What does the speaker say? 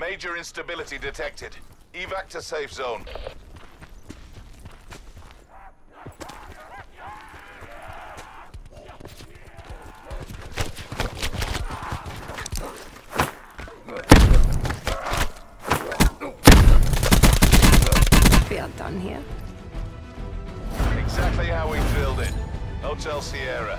Major instability detected. Evac to safe zone. We are done here. Exactly how we drilled it. Hotel Sierra.